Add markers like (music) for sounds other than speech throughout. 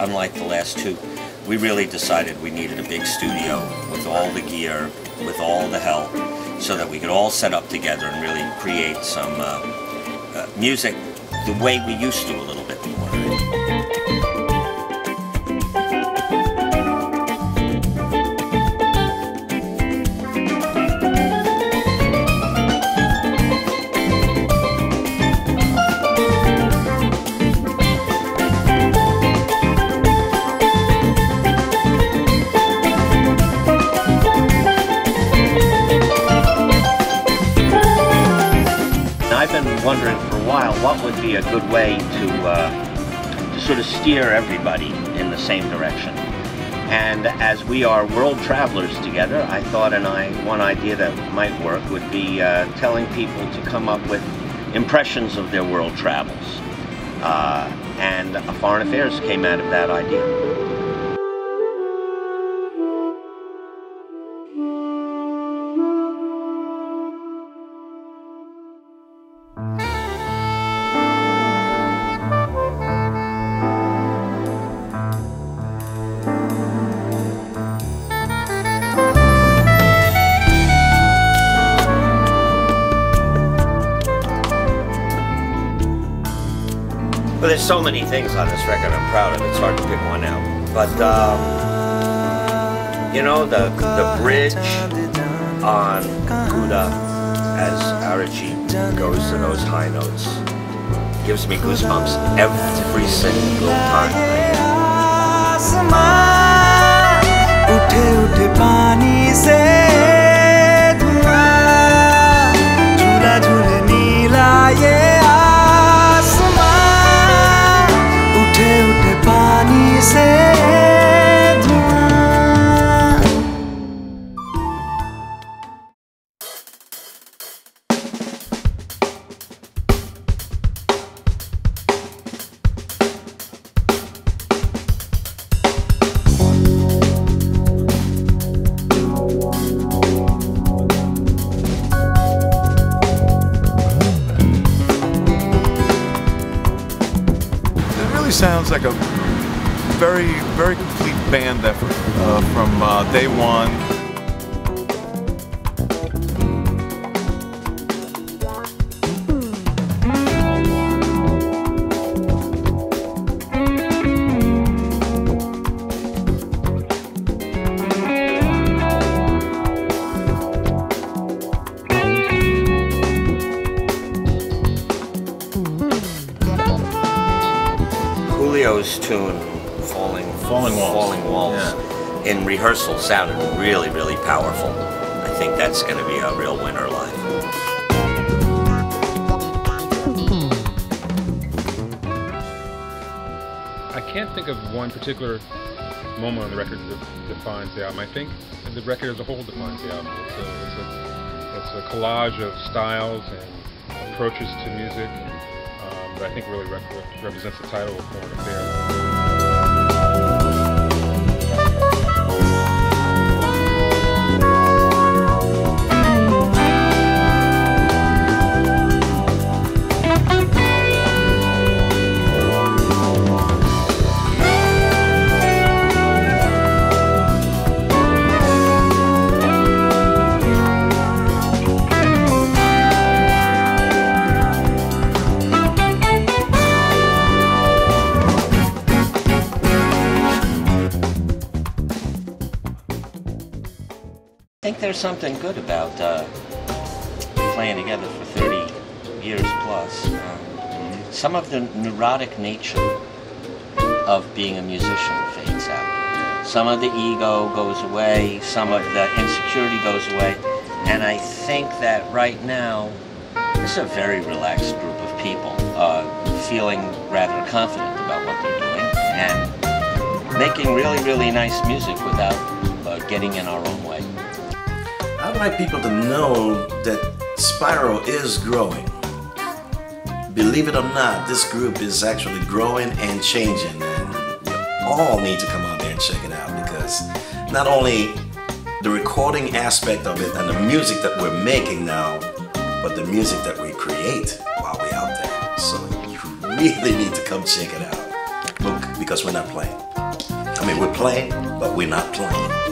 unlike the last two, we really decided we needed a big studio with all the gear, with all the help, so that we could all set up together and really create some uh, uh, music the way we used to a little bit more. Wondering for a while what would be a good way to, uh, to sort of steer everybody in the same direction. And as we are world travelers together, I thought and I, one idea that might work would be uh, telling people to come up with impressions of their world travels. Uh, and Foreign Affairs came out of that idea. Well, there's so many things on this record I'm proud of. It's hard to pick one out. But, um, you know, the, the bridge on Kuda as Arachi goes to those high notes gives me goosebumps every single time. Really sounds like a very, very complete band effort uh, from uh, day one. Julio's tune, Falling, Falling Walls. Falling Walls in rehearsal sounded really, really powerful. I think that's going to be a real winner live. I can't think of one particular moment on the record that defines the album. I think the record as a whole defines the album. It's a, it's a, it's a collage of styles and approaches to music that I think really rep- represents the title of Foreign Affairs. There's something good about uh, playing together for 30 years plus. Um, some of the neurotic nature of being a musician fades out. Some of the ego goes away, some of the insecurity goes away, and I think that right now, this is a very relaxed group of people, uh, feeling rather confident about what they're doing, and making really, really nice music without uh, getting in our own way. Like people to know that Spyro Gyra is growing. Believe it or not, this group is actually growing and changing, and you all need to come out there and check it out because not only the recording aspect of it and the music that we're making now, but the music that we create while we're out there. So you really need to come check it out. Look, because we're not playing. I mean, we're playing, but we're not playing.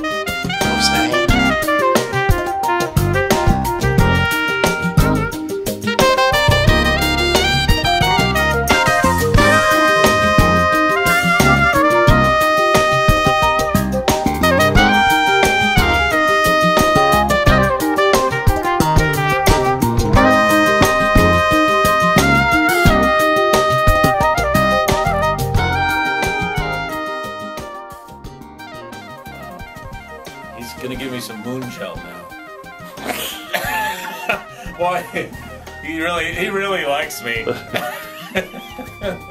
Boy, he really, he really likes me. (laughs)